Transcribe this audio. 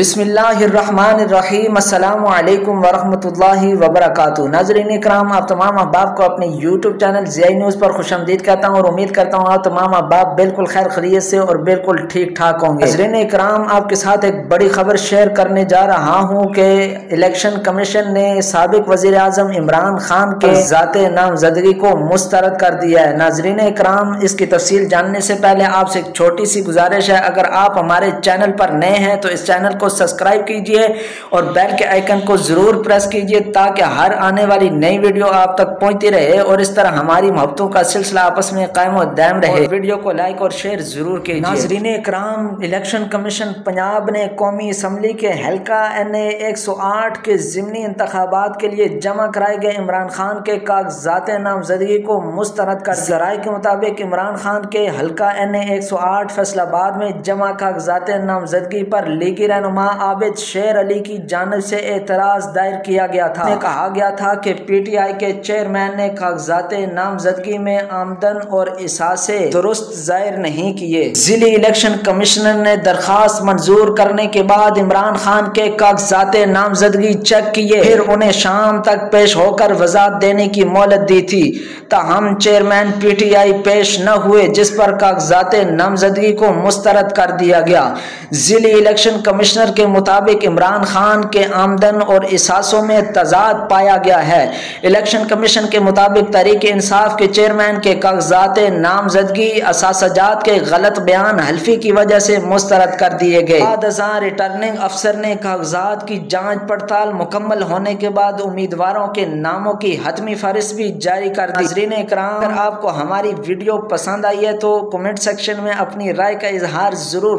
बिसमीम अल्लाम वरहमतुल्लाहि वबरकातुहू। नाजरीन कराम आप तमाम अहबाब को अपने यूट्यूब चैनल जी न्यूज़ पर खुश आमदीद करता हूँ और उम्मीद करता हूँ आप तमाम अहबाब बिल्कुल खैर खरीत से और बिल्कुल ठीक ठाक होंगे। नाजरीन कराम आपके साथ एक बड़ी खबर शेयर करने जा रहा हूँ कि इलेक्शन कमीशन ने सबक वज़ीर अजम इमरान खान के ज़ात नामजदगी को मुस्तरद कर दिया है। नाजरीन कराम इसकी तफसील जानने से पहले आपसे एक छोटी सी गुजारिश है। अगर आप हमारे चैनल पर नए हैं तो इस चैनल को सब्सक्राइब कीजिए और बेल के आइकन को ज़रूर प्रेस कीजिए ताकि हर आने वाली नई वीडियो आप तक पहुँचती रहे और इस तरह हमारी मोहब्बतों का सिलसिला आपस में कायम और दायम रहे। वीडियो को लाइक और शेयर ज़रूर कीजिए। नाजरीन कराम इलेक्शन कमीशन पंजाब ने कौमी असम्बली के हल्का एन ए एक सौ आठ के ज़मनी इंतबात के लिए जमा कराए गए इमरान खान के कागजात नामजदगी को मुस्तरद कर जराये के मुताबिक इमरान खान के हल्का एन ए एक सौ आठ फैसलाबाद में जमा कागजात नामजदगी पर लीगी रहनुमा आबिद शेर अली की जानब से एतराज़ दायर किया गया था। कहा गया था कि पीटीआई के चेयरमैन ने कागजात नामजदगी में आमदन और इसासे दुरुस्त ज़ाहिर नहीं किए। ज़िले इलेक्शन कमिश्नर ने दरखास्त मंजूर करने के बाद इमरान खान के कागजात नामजदगी चेक किए। फिर उन्हें शाम तक पेश होकर वजात देने की मोहलत दी थी। ताहम चेयरमैन पीटीआई पेश न हुए जिस पर कागजात नामजदगी को मुस्तरद कर दिया गया। ज़िले इलेक्शन कमिश्नर के मुताबिक इमरान खान के आमदन और इसासों में तजाद पाया गया है। इलेक्शन कमीशन के मुताबिक तरीके इंसाफ के चेयरमैन के कागजात नामजदगी असाजात के गलत बयान, हल्फी की वजह से मुस्तरद कर दिए गए। रिटर्निंग अफसर ने कागजात की जाँच पड़ताल मुकम्मल होने के बाद उम्मीदवारों के नामों की हतमी फहरिस्त भी जारी कर दी। नजरीन अगर आपको हमारी वीडियो पसंद आई है तो कमेंट सेक्शन में अपनी राय का इजहार ज़रूर